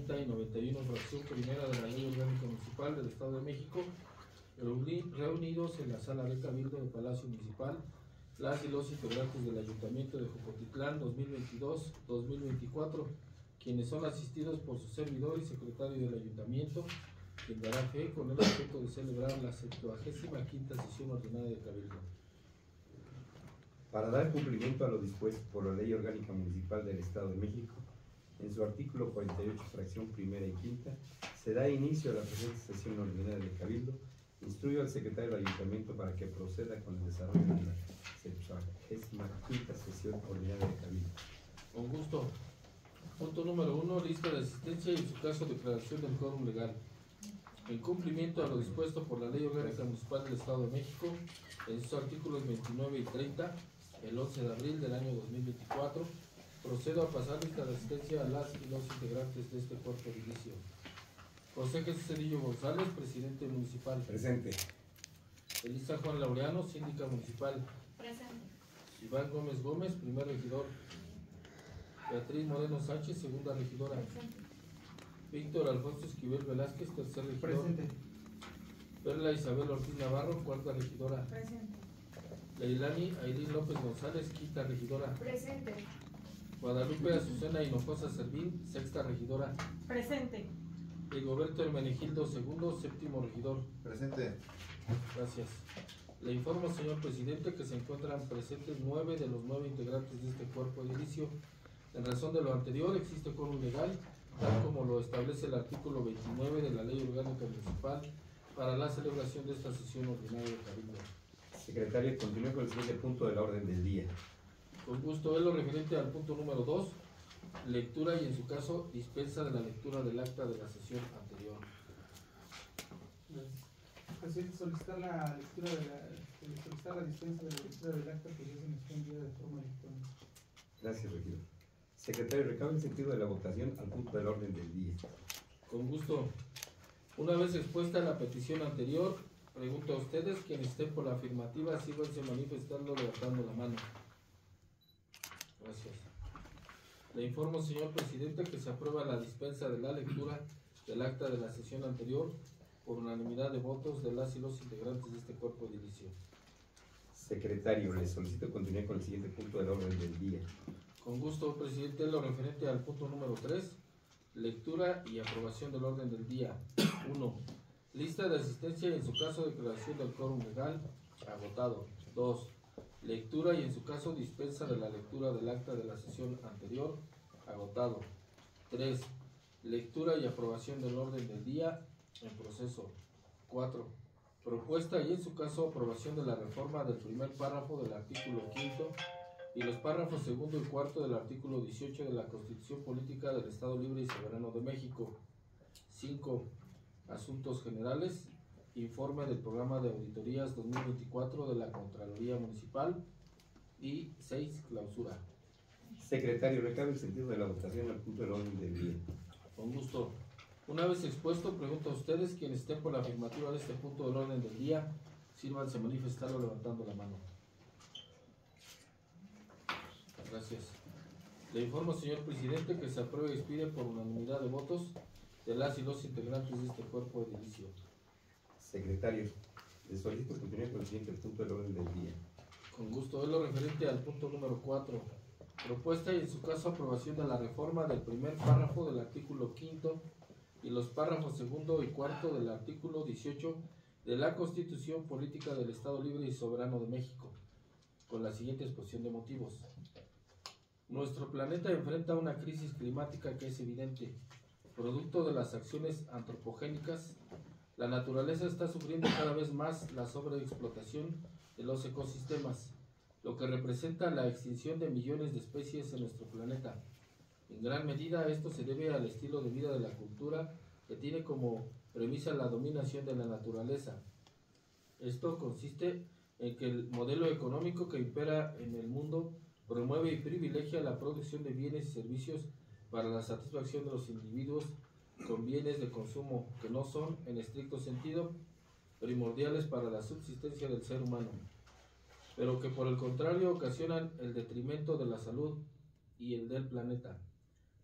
y 91 fracción primera de la Ley Orgánica Municipal del Estado de México, reuni- reunidos en la sala de Cabildo del Palacio Municipal, las y los integrantes del Ayuntamiento de Jocotitlán 2022-2024, quienes son asistidos por su servidor y secretario del Ayuntamiento, quien dará fe con el objeto de celebrar la 75 sesión ordinaria de Cabildo. Para dar cumplimiento a lo dispuesto por la Ley Orgánica Municipal del Estado de México, en su artículo 48, fracción primera y quinta, se da inicio a la presente sesión ordinaria de Cabildo. Instruyo al secretario del Ayuntamiento para que proceda con el desarrollo de la 75 sesión ordinaria de Cabildo. Con gusto. Punto número uno, lista de asistencia y en su caso declaración del quórum legal. En cumplimiento a lo dispuesto por la Ley Orgánica Municipal del Estado de México, en sus artículos 29 y 30, el 11 de abril del año 2024, procedo a pasar lista de asistencia a las y los integrantes de este cuerpo de inicio. José Jesús Cedillo González, presidente municipal. Presente. Elisa Juan Laureano, síndica municipal. Presente. Iván Gómez Gómez, primer regidor. Beatriz Moreno Sánchez, segunda regidora. Presente. Víctor Alfonso Esquivel Velázquez, tercer regidor. Presente. Perla Isabel Ortiz Navarro, cuarta regidora. Presente. Leilani Ailín López González, quinta regidora. Presente. Guadalupe Azucena Hinojosa Servín, sexta regidora. Presente. Rigoberto Hermenegildo segundo, séptimo regidor. Presente. Gracias. Le informo, señor presidente, que se encuentran presentes nueve de los nueve integrantes de este cuerpo de inicio. En razón de lo anterior, existe quórum legal, tal como lo establece el artículo 29 de la Ley Orgánica Municipal para la celebración de esta sesión ordinaria de Cabildo. Secretario, continúe con el siguiente punto de la orden del día. Con gusto, es lo referente al punto número 2, lectura y en su caso dispensa de la lectura del acta de la sesión anterior. Presidente, solicitar la lectura de la, eh, solicitar la dispensa de la lectura del acta que ya se fue enviada de forma electrónica. Gracias, regidor. Secretario, recabe el sentido de la votación al punto del orden del día. Con gusto. Una vez expuesta la petición anterior, pregunto a ustedes, quienes estén por la afirmativa, sírvanse manifestarlo levantando la mano. Gracias. Le informo, señor presidente, que se aprueba la dispensa de la lectura del acta de la sesión anterior por unanimidad de votos de las y los integrantes de este cuerpo de inicio. Secretario, le solicito continuar con el siguiente punto del orden del día. Con gusto, presidente, lo referente al punto número 3, lectura y aprobación del orden del día. 1. Lista de asistencia y en su caso declaración del quórum legal, agotado. 2. Lectura y en su caso dispensa de la lectura del acta de la sesión anterior, agotado. 3. Lectura y aprobación del orden del día, en proceso. 4. Propuesta y en su caso aprobación de la reforma del primer párrafo del artículo quinto y los párrafos segundo y cuarto del artículo 18 de la Constitución Política del Estado Libre y Soberano de México. 5. Asuntos generales. Informe del programa de auditorías 2024 de la Contraloría Municipal. Y 6. Clausura. Secretario, recabe el sentido de la votación al punto del orden del día. Con gusto. Una vez expuesto, pregunto a ustedes, quienes estén por la afirmativa de este punto del orden del día, sírvanse manifestarlo levantando la mano. Gracias. Le informo, señor presidente, que se aprueba y expide por unanimidad de votos de las y los integrantes de este cuerpo de inicio. Secretario, le solicito continuar con el siguiente punto del orden del día. Con gusto, es lo referente al punto número 4. Propuesta y en su caso aprobación de la reforma del primer párrafo del artículo quinto y los párrafos segundo y cuarto del artículo 18 de la Constitución Política del Estado Libre y Soberano de México, con la siguiente exposición de motivos. Nuestro planeta enfrenta una crisis climática que es evidente, producto de las acciones antropogénicas. La naturaleza está sufriendo cada vez más la sobreexplotación de los ecosistemas, lo que representa la extinción de millones de especies en nuestro planeta. En gran medida esto se debe al estilo de vida de la cultura que tiene como premisa la dominación de la naturaleza. Esto consiste en que el modelo económico que impera en el mundo promueve y privilegia la producción de bienes y servicios para la satisfacción de los individuos con bienes de consumo que no son, en estricto sentido, primordiales para la subsistencia del ser humano, pero que por el contrario ocasionan el detrimento de la salud y el del planeta.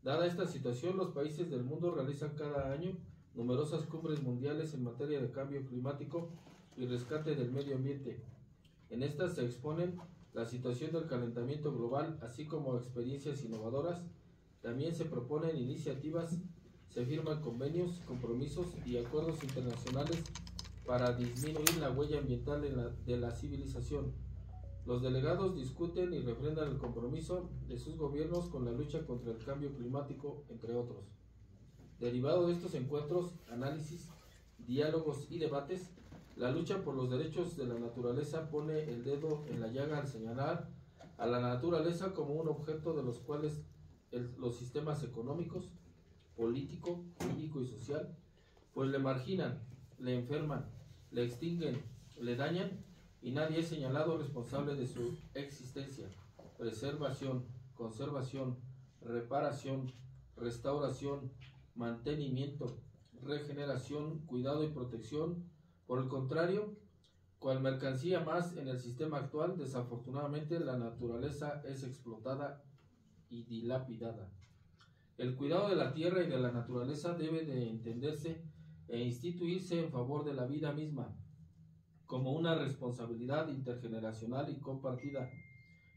Dada esta situación, los países del mundo realizan cada año numerosas cumbres mundiales en materia de cambio climático y rescate del medio ambiente. En estas se exponen la situación del calentamiento global, así como experiencias innovadoras. También se proponen iniciativas, se firman convenios, compromisos y acuerdos internacionales para disminuir la huella ambiental de la, de la civilización. Los delegados discuten y refrendan el compromiso de sus gobiernos con la lucha contra el cambio climático, entre otros. Derivado de estos encuentros, análisis, diálogos y debates, la lucha por los derechos de la naturaleza pone el dedo en la llaga al señalar a la naturaleza como un objeto de los cuales los sistemas económicos, político, jurídico y social, pues le marginan, le enferman, le extinguen, le dañan y nadie es señalado responsable de su existencia, preservación, conservación, reparación, restauración, mantenimiento, regeneración, cuidado y protección. Por el contrario, cual mercancía más en el sistema actual, desafortunadamente la naturaleza es explotada y dilapidada. El cuidado de la tierra y de la naturaleza debe de entenderse e instituirse en favor de la vida misma, como una responsabilidad intergeneracional y compartida,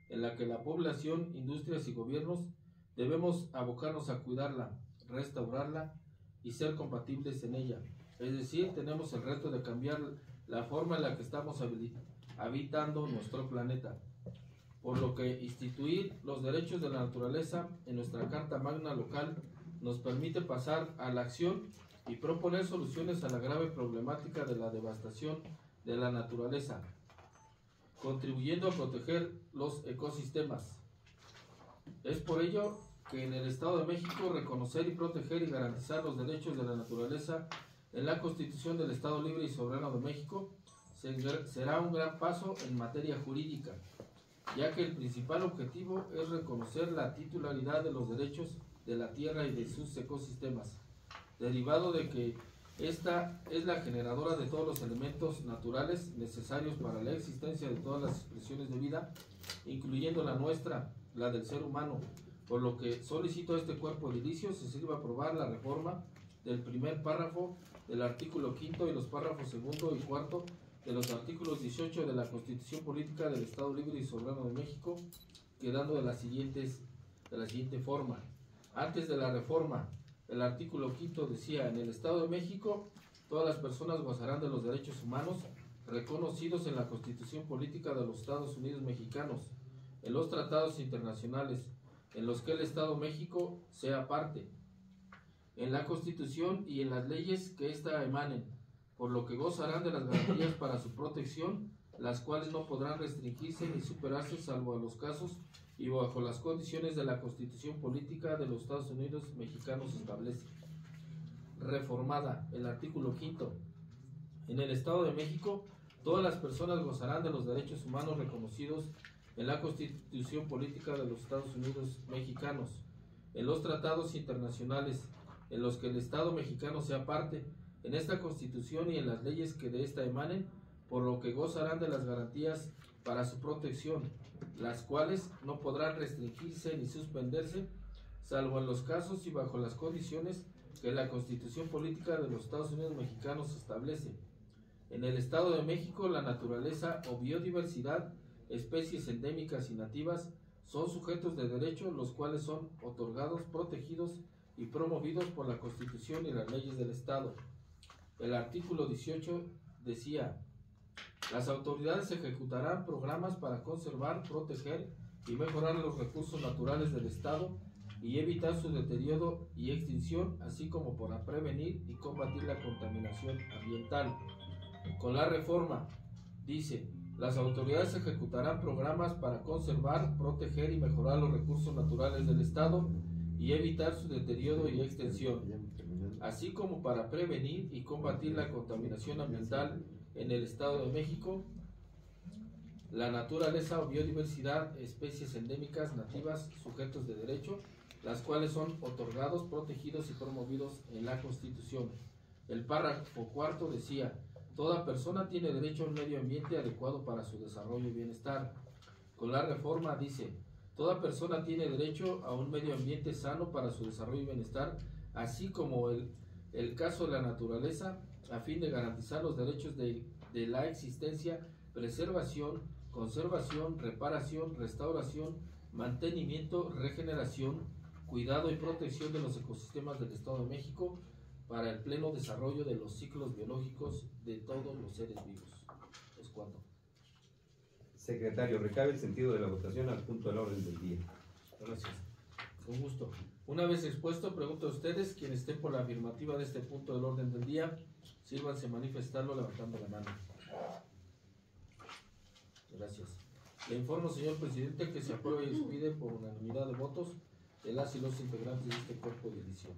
en la que la población, industrias y gobiernos debemos abocarnos a cuidarla, restaurarla y ser compatibles en ella. Es decir, tenemos el reto de cambiar la forma en la que estamos habitando nuestro planeta. Por lo que instituir los derechos de la naturaleza en nuestra Carta Magna local nos permite pasar a la acción y proponer soluciones a la grave problemática de la devastación de la naturaleza, contribuyendo a proteger los ecosistemas. Es por ello que en el Estado de México reconocer y proteger y garantizar los derechos de la naturaleza en la Constitución del Estado Libre y Soberano de México se- será un gran paso en materia jurídica, ya que el principal objetivo es reconocer la titularidad de los derechos de la tierra y de sus ecosistemas, derivado de que esta es la generadora de todos los elementos naturales necesarios para la existencia de todas las expresiones de vida, incluyendo la nuestra, la del ser humano, por lo que solicito a este cuerpo edilicio se sirva aprobar la reforma del primer párrafo del artículo quinto y los párrafos segundo y cuarto de los artículos 18 de la Constitución Política del Estado Libre y Soberano de México, quedando de siguientes de la siguiente forma. Antes de la reforma, el artículo quinto decía, en el Estado de México, todas las personas gozarán de los derechos humanos reconocidos en la Constitución Política de los Estados Unidos Mexicanos, en los tratados internacionales en los que el Estado México sea parte, en la Constitución y en las leyes que ésta emanen, por lo que gozarán de las garantías para su protección, las cuales no podrán restringirse ni superarse salvo a los casos y bajo las condiciones de la Constitución Política de los Estados Unidos Mexicanos establece. Reformada, el artículo quinto. En el Estado de México, todas las personas gozarán de los derechos humanos reconocidos en la Constitución Política de los Estados Unidos Mexicanos, en los tratados internacionales en los que el Estado mexicano sea parte, en esta Constitución y en las leyes que de ésta emanen, por lo que gozarán de las garantías para su protección, las cuales no podrán restringirse ni suspenderse, salvo en los casos y bajo las condiciones que la Constitución Política de los Estados Unidos Mexicanos establece. En el Estado de México, la naturaleza o biodiversidad, especies endémicas y nativas, son sujetos de derecho, los cuales son otorgados, protegidos y promovidos por la Constitución y las leyes del Estado. El artículo 18 decía, las autoridades ejecutarán programas para conservar, proteger y mejorar los recursos naturales del Estado y evitar su deterioro y extinción, así como para prevenir y combatir la contaminación ambiental. Con la reforma, dice, las autoridades ejecutarán programas para conservar, proteger y mejorar los recursos naturales del Estado y evitar su deterioro y extensión, así como para prevenir y combatir la contaminación ambiental en el Estado de México, la naturaleza o biodiversidad, especies endémicas, nativas, sujetos de derecho, las cuales son otorgados, protegidos y promovidos en la Constitución. El párrafo cuarto decía, toda persona tiene derecho a un medio ambiente adecuado para su desarrollo y bienestar. Con la reforma dice, Toda persona tiene derecho a un medio ambiente sano para su desarrollo y bienestar, así como el, el caso de la naturaleza, a fin de garantizar los derechos de, de la existencia, preservación, conservación, reparación, restauración, mantenimiento, regeneración, cuidado y protección de los ecosistemas del Estado de México para el pleno desarrollo de los ciclos biológicos de todos los seres vivos. Es cuando. Secretario, recabe el sentido de la votación al punto del orden del día. Gracias. Con gusto. Una vez expuesto, pregunto a ustedes, quienes estén por la afirmativa de este punto del orden del día, sírvanse manifestarlo levantando la mano. Gracias. Le informo, señor presidente, que se aprueba y expide por unanimidad de votos de las y los integrantes de este cuerpo de edición.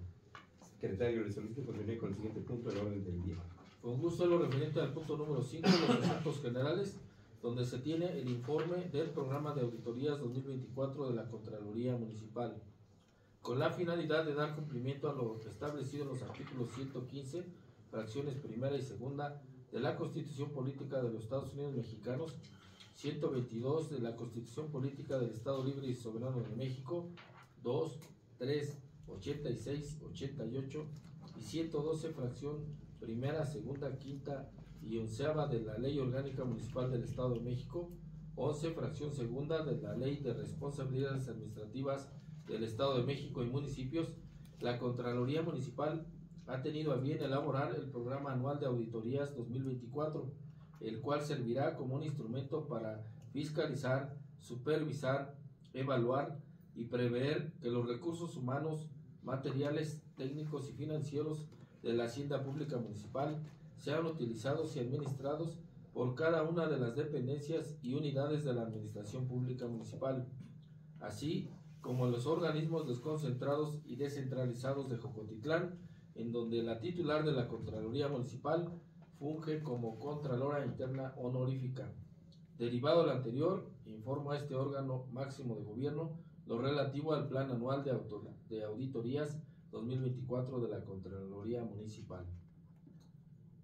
Secretario, le solicito continuar con el siguiente punto del orden del día. Con gusto lo referente al punto número 5, los asuntos generales, donde se tiene el informe del programa de auditorías 2024 de la Contraloría Municipal, con la finalidad de dar cumplimiento a lo establecido en los artículos 115, fracciones primera y segunda de la Constitución Política de los Estados Unidos Mexicanos, 122 de la Constitución Política del Estado Libre y Soberano de México, 2, 3, 86, 88 y 112 fracción primera, segunda, quinta y onceava de la Ley Orgánica Municipal del Estado de México, 11 fracción segunda de la Ley de Responsabilidades Administrativas del Estado de México y municipios, la Contraloría Municipal ha tenido a bien elaborar el Programa Anual de Auditorías 2024, el cual servirá como un instrumento para fiscalizar, supervisar, evaluar y prever que los recursos humanos, materiales, técnicos y financieros de la Hacienda Pública Municipal sean utilizados y administrados por cada una de las dependencias y unidades de la Administración Pública Municipal, así como los organismos desconcentrados y descentralizados de Jocotitlán, en donde la titular de la Contraloría Municipal funge como Contralora Interna Honorífica. Derivado del anterior, informo a este órgano máximo de gobierno lo relativo al Plan Anual de, de Auditorías 2024 de la Contraloría Municipal.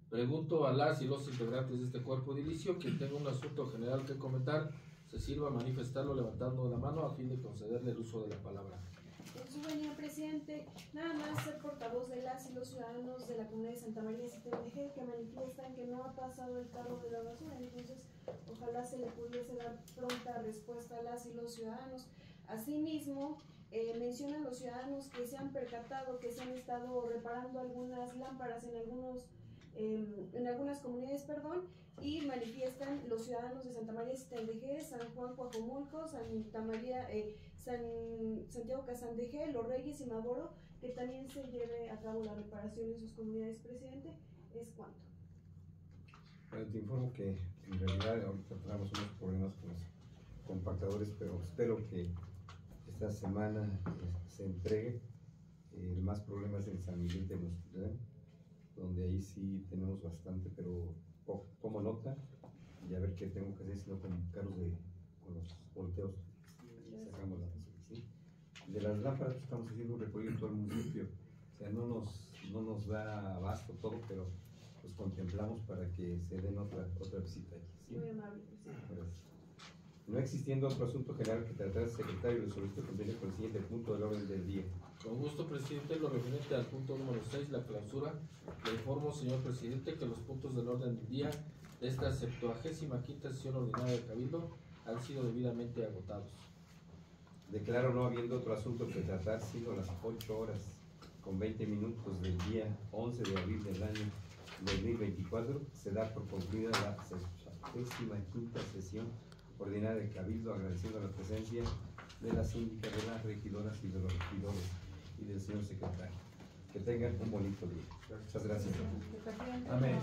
Pregunto a las y los integrantes de este cuerpo edilicio, quien tenga un asunto general que comentar, se sirva manifestarlo levantando la mano a fin de concederle el uso de la palabra. Con su venia, presidente, nada más ser portavoz de las y los ciudadanos de la comunidad de Santa María CTMG que manifiestan que no ha pasado el carro de la basura. Entonces, ojalá se le pudiese dar pronta respuesta a las y los ciudadanos. Asimismo, eh, mencionan los ciudadanos que se han percatado que se han estado reparando algunas lámparas en algunos eh, en algunas comunidades, perdón, y manifiestan los ciudadanos de Santa María Citendejé, San Juan Coajomulco, Santa María, eh, San Santiago Casandejé, Los Reyes y Maboro, que también se lleve a cabo la reparación en sus comunidades, presidente. ¿Es cuánto? Bueno, te informo que en realidad ahorita tenemos unos problemas con los compactadores, pero espero que esta semana eh, se entregue. El más problema es en San Miguel de Nostradamus, donde ahí sí tenemos bastante, pero po- tomo nota y a ver qué tengo que hacer, sino con carros de con los volteos sacamos la basura, ¿sí? De las lámparas pues, estamos haciendo un recorrido en todo el municipio, o sea, no nos, no nos da abasto todo, pero pues contemplamos para que se den otra, otra visita aquí, ¿sí? Muy amable, presidente. Gracias. No existiendo otro asunto general que tratar, secretario, le solicito continuar con el siguiente punto del orden del día. Con gusto, presidente, lo referente al punto número 6, la clausura, le informo, señor presidente, que los puntos del orden del día de esta 75 sesión ordinaria de Cabildo han sido debidamente agotados. Declaro no habiendo otro asunto que tratar, siendo las 8 horas con 20 minutos del día 11 de abril del año 2024, se da por concluida la 65 sesión ordinaria de Cabildo, agradeciendo la presencia de las síndicas, de las regidoras y de los regidores y del señor secretario. Que tengan un bonito día. Muchas gracias. Amén.